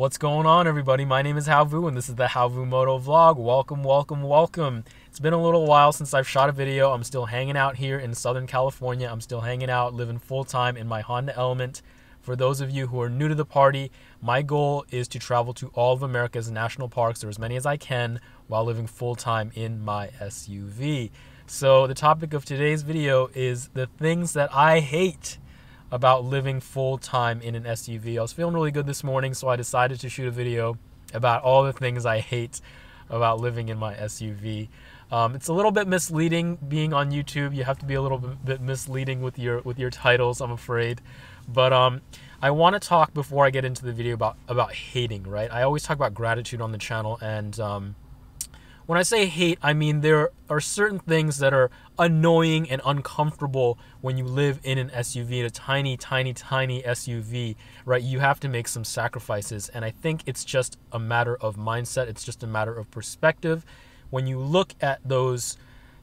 What's going on, everybody? My name is Hao Vu, and this is the Hao Vu Moto vlog. Welcome, welcome, welcome. It's been a little while since I've shot a video. I'm still hanging out here in Southern California. I'm still hanging out, living full time in my Honda Element. For those of you who are new to the party, my goal is to travel to all of America's national parks, or as many as I can, while living full time in my SUV. So, the topic of today's video is the things that I hate about living full time in an SUV. I was feeling really good this morning, so I decided to shoot a video about all the things I hate about living in my SUV. Um, it's a little bit misleading being on YouTube. You have to be a little bit misleading with your with your titles, I'm afraid. But um, I want to talk before I get into the video about about hating. Right? I always talk about gratitude on the channel, and um, when I say hate, I mean there are certain things that are annoying and uncomfortable when you live in an SUV, a tiny, tiny, tiny SUV, right? You have to make some sacrifices. And I think it's just a matter of mindset, it's just a matter of perspective. When you look at those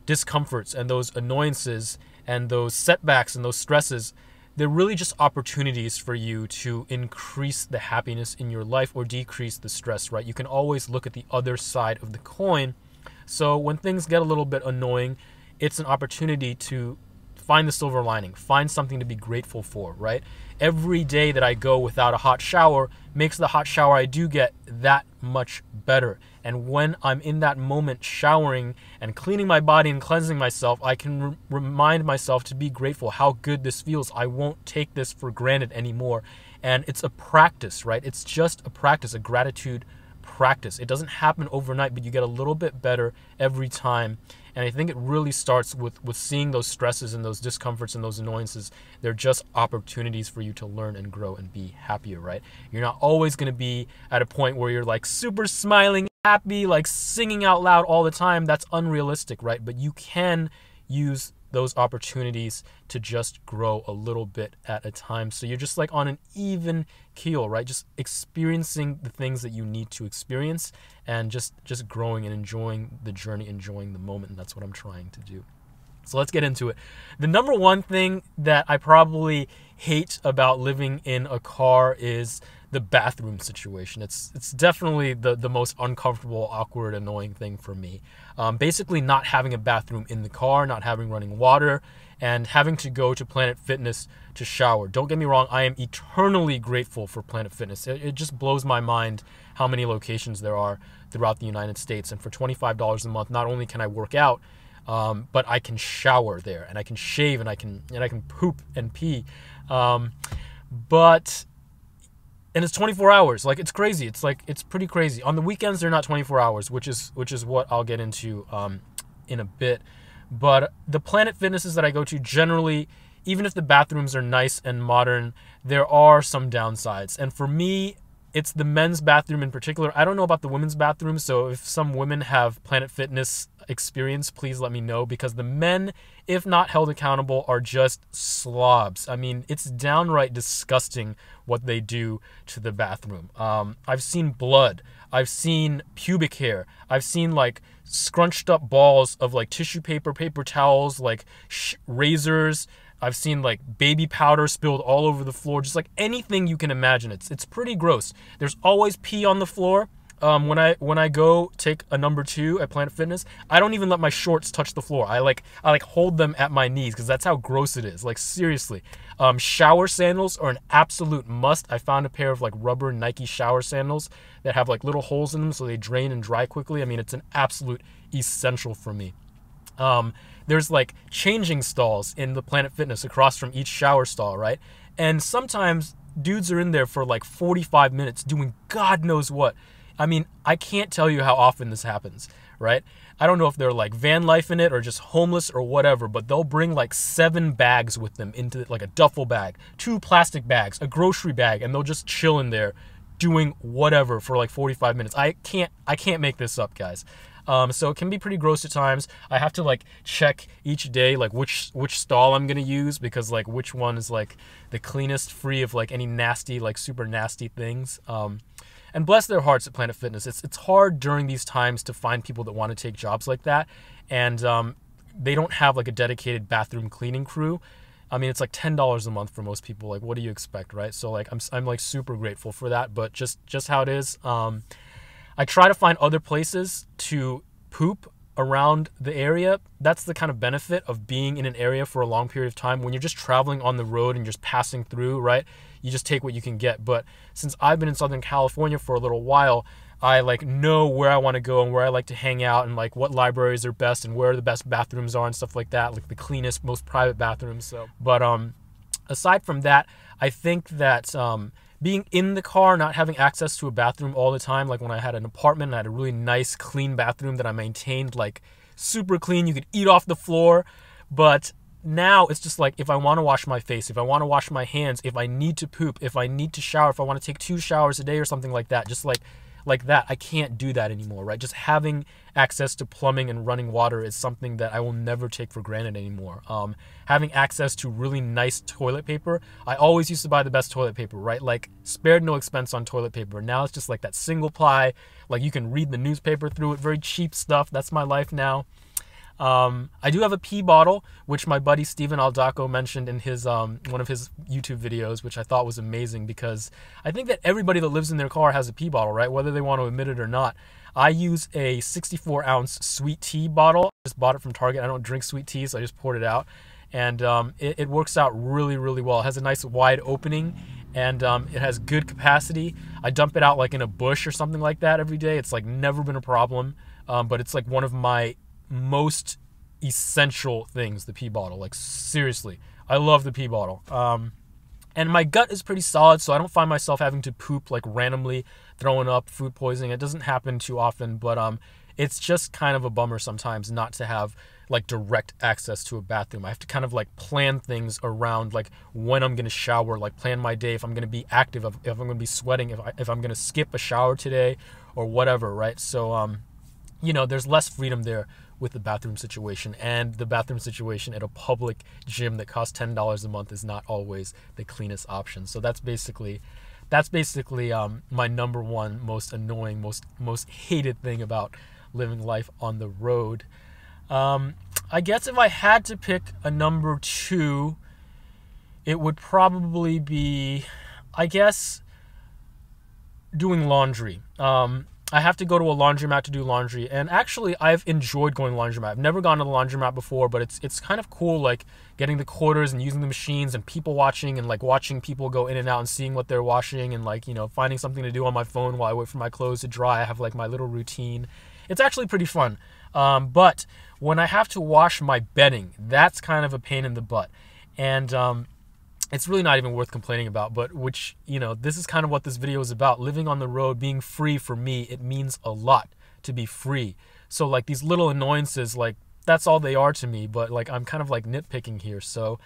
discomforts and those annoyances and those setbacks and those stresses, they're really just opportunities for you to increase the happiness in your life or decrease the stress, right? You can always look at the other side of the coin. So when things get a little bit annoying, it's an opportunity to find the silver lining, find something to be grateful for, right? Every day that I go without a hot shower makes the hot shower I do get that much better. And when I'm in that moment showering and cleaning my body and cleansing myself, I can re- remind myself to be grateful how good this feels. I won't take this for granted anymore. And it's a practice, right? It's just a practice, a gratitude practice. It doesn't happen overnight, but you get a little bit better every time. And I think it really starts with, with seeing those stresses and those discomforts and those annoyances. They're just opportunities for you to learn and grow and be happier, right? You're not always going to be at a point where you're like super smiling, happy, like singing out loud all the time. That's unrealistic, right? But you can use those opportunities to just grow a little bit at a time. So you're just like on an even keel, right? Just experiencing the things that you need to experience and just just growing and enjoying the journey, enjoying the moment. And that's what I'm trying to do. So let's get into it. The number one thing that I probably hate about living in a car is the bathroom situation. It's it's definitely the the most uncomfortable, awkward, annoying thing for me. Um, basically, not having a bathroom in the car, not having running water, and having to go to Planet Fitness to shower. Don't get me wrong, I am eternally grateful for Planet Fitness. It, it just blows my mind how many locations there are throughout the United States. And for twenty five dollars a month, not only can I work out, um, but I can shower there, and I can shave, and I can and I can poop and pee. Um, but and it's 24 hours. Like it's crazy. It's like it's pretty crazy. On the weekends they're not 24 hours which is which is what i'll get into um, in a bit. But the planet fitnesses that i go to generally even if the bathrooms are nice and modern there are some downsides. And for me it's the men's bathroom in particular i don't know about the women's bathroom so if some women have planet fitness experience, please let me know because the men, if not held accountable, are just slobs. I mean, it's downright disgusting what they do to the bathroom. Um, I've seen blood. I've seen pubic hair. I've seen like scrunched up balls of like tissue paper, paper towels, like sh- razors. I've seen like baby powder spilled all over the floor, just like anything you can imagine. It's it's pretty gross. There's always pee on the floor um, when I when I go take a number two at Planet Fitness, I don't even let my shorts touch the floor. I like I like hold them at my knees because that's how gross it is. Like seriously, um, shower sandals are an absolute must. I found a pair of like rubber Nike shower sandals that have like little holes in them so they drain and dry quickly. I mean, it's an absolute essential for me. Um, there's like changing stalls in the Planet Fitness across from each shower stall, right? And sometimes dudes are in there for like 45 minutes doing God knows what I mean, I can't tell you how often this happens, right? I don't know if they're like van life in it or just homeless or whatever, but they'll bring like seven bags with them into like a duffel bag, two plastic bags, a grocery bag, and they'll just chill in there doing whatever for like 45 minutes. I can't I can't make this up, guys. Um, so it can be pretty gross at times. I have to like check each day like which which stall I'm gonna use because like which one is like the cleanest, free of like any nasty like super nasty things. Um, and bless their hearts at Planet Fitness. It's it's hard during these times to find people that want to take jobs like that, and um, they don't have like a dedicated bathroom cleaning crew. I mean, it's like ten dollars a month for most people. Like, what do you expect, right? So like, I'm I'm like super grateful for that. But just just how it is. Um, I try to find other places to poop around the area. That's the kind of benefit of being in an area for a long period of time. When you're just traveling on the road and just passing through, right? You just take what you can get. But since I've been in Southern California for a little while, I like know where I want to go and where I like to hang out and like what libraries are best and where the best bathrooms are and stuff like that, like the cleanest, most private bathrooms. So, but um, aside from that, I think that um, being in the car, not having access to a bathroom all the time, like when I had an apartment, I had a really nice, clean bathroom that I maintained, like super clean. You could eat off the floor, but now it's just like if I want to wash my face, if I want to wash my hands, if I need to poop, if I need to shower, if I want to take two showers a day or something like that, just like like that. I can't do that anymore, right? Just having access to plumbing and running water is something that I will never take for granted anymore. Um, having access to really nice toilet paper, I always used to buy the best toilet paper, right? Like spared no expense on toilet paper. Now it's just like that single ply, like you can read the newspaper through it, very cheap stuff. That's my life now. Um, I do have a pee bottle, which my buddy Steven Aldaco mentioned in his um, one of his YouTube videos, which I thought was amazing because I think that everybody that lives in their car has a pee bottle, right? Whether they want to admit it or not. I use a 64 ounce sweet tea bottle. I just bought it from Target. I don't drink sweet tea, so I just poured it out, and um, it, it, works out really, really well. It has a nice wide opening, and um, it has good capacity. I dump it out like in a bush or something like that every day. It's like never been a problem. Um, but it's like one of my most essential things the pee bottle. Like seriously i love the pee bottle. Um, and my gut is pretty solid so i don't find myself having to poop like randomly throwing up food poisoning. It doesn't happen too often but um it's just kind of a bummer sometimes not to have like direct access to a bathroom. I have to kind of like plan things around like when i'm to shower like plan my day if i'm to be active if, if i'm to be sweating if, I, if i'm to skip a shower today or whatever right? So um you know there's less freedom there with the bathroom situation. And the bathroom situation at a public gym that costs $10 a month is not always the cleanest option. So that's basically that's basically um, my number one most annoying most most hated thing about living life on the road. Um, i guess if i had to pick a number two it would probably be i guess doing laundry. Um, I have to go to a laundromat to do laundry, and actually, I've enjoyed going to laundromat. I've never gone to the laundromat before, but it's it's kind of cool, like getting the quarters and using the machines and people watching and like watching people go in and out and seeing what they're washing and like you know finding something to do on my phone while I wait for my clothes to dry. I have like my little routine. It's actually pretty fun. Um, but when I have to wash my bedding, that's kind of a pain in the butt, and um, it's really not even worth complaining about but which you know this is kind of what this video is about. Living on the road being free for me it means a lot to be free. So like these little annoyances like that's all they are to me but like i'm kind of like nitpicking here. So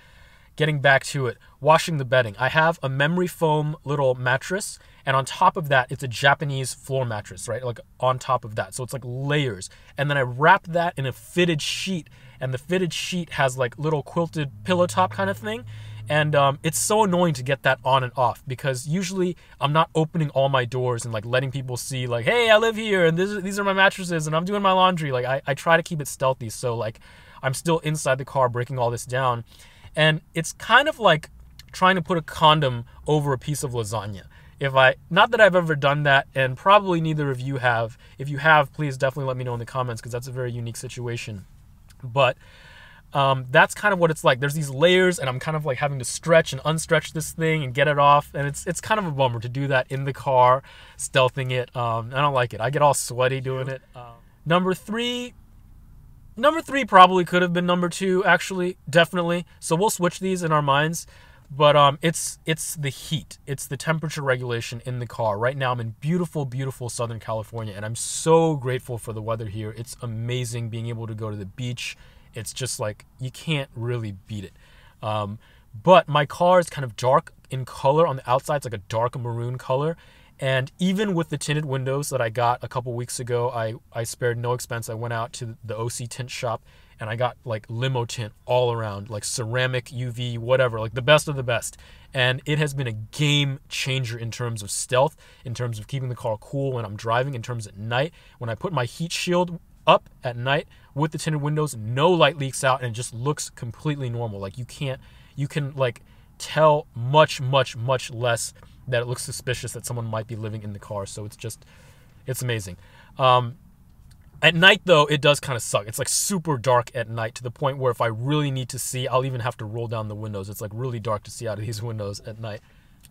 getting back to it washing the bedding. I have a memory foam little mattress and on top of that it's a japanese floor mattress right? Like on top of that. So it's like layers. And then i wrap that in a fitted sheet and the fitted sheet has like little quilted pillow top kind of thing and um, it's so annoying to get that on and off because usually I'm not opening all my doors and like letting people see like, hey, I live here and this, these are my mattresses and I'm doing my laundry. Like I, I try to keep it stealthy. So like I'm still inside the car breaking all this down. And it's kind of like trying to put a condom over a piece of lasagna. If I, not that I've ever done that, and probably neither of you have. If you have, please definitely let me know in the comments because that's a very unique situation. But um, that's kind of what it's like. There's these layers, and I'm kind of like having to stretch and unstretch this thing and get it off, and it's it's kind of a bummer to do that in the car, stealthing it. Um, I don't like it. I get all sweaty doing it. Um, number three, number three probably could have been number two, actually, definitely. So we'll switch these in our minds. But um, it's it's the heat, it's the temperature regulation in the car. Right now, I'm in beautiful, beautiful Southern California, and I'm so grateful for the weather here. It's amazing being able to go to the beach it's just like you can't really beat it. Um, but my car is kind of dark in color on the outside. It's like a dark maroon color. And even with the tinted windows that I got a couple weeks ago, I, I spared no expense. I went out to the OC tint shop and I got like limo tint all around, like ceramic, UV, whatever, like the best of the best. And it has been a game changer in terms of stealth, in terms of keeping the car cool when I'm driving, in terms at night. When I put my heat shield up at night with the tinted windows, no light leaks out, and it just looks completely normal. Like you can't, you can like tell much, much, much less that it looks suspicious that someone might be living in the car. So it's just, it's amazing. Um, at night, though, it does kind of suck. It's like super dark at night to the point where if I really need to see, I'll even have to roll down the windows. It's like really dark to see out of these windows at night.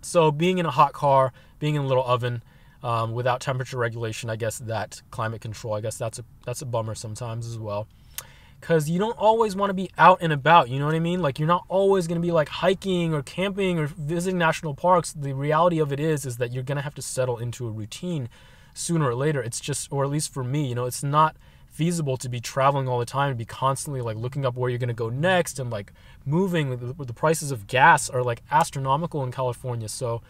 So being in a hot car, being in a little oven, um, without temperature regulation, I guess that climate control, I guess that's a that's a bummer sometimes as well. Cause you don't always want to be out and about. You know what I mean? Like you're not always gonna be like hiking or camping or visiting national parks. The reality of it is, is that you're gonna have to settle into a routine sooner or later. It's just, or at least for me, you know, it's not feasible to be traveling all the time and be constantly like looking up where you're going to go next and like moving. The, the prices of gas are like astronomical in California. So,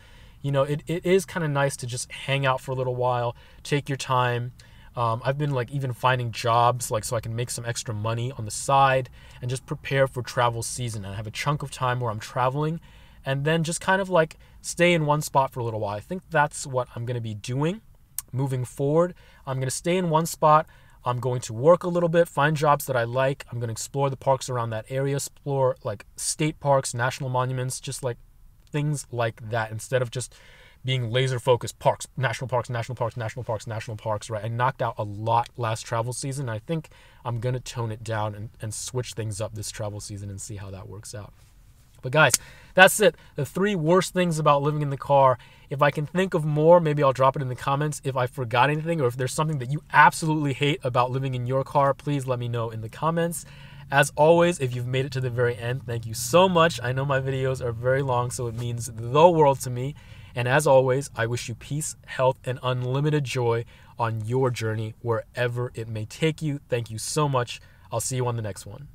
you know, it, it is kind of nice to just hang out for a little while, take your time. Um, I've been like even finding jobs like so I can make some extra money on the side and just prepare for travel season. And I have a chunk of time where I'm traveling and then just kind of like stay in one spot for a little while. I think that's what I'm going to be doing moving forward. I'm going to stay in one spot. I'm going to work a little bit, find jobs that I like. I'm going to explore the parks around that area, explore like state parks, national monuments, just like things like that instead of just being laser focused parks, national parks, national parks, national parks, national parks, right? I knocked out a lot last travel season. I think I'm going to tone it down and, and switch things up this travel season and see how that works out. But guys, that's it. The three worst things about living in the car. If I can think of more, maybe I'll drop it in the comments. If I forgot anything or if there's something that you absolutely hate about living in your car, please let me know in the comments. As always, if you've made it to the very end, thank you so much. I know my videos are very long, so it means the world to me. And as always, I wish you peace, health, and unlimited joy on your journey, wherever it may take you. Thank you so much. I'll see you on the next one.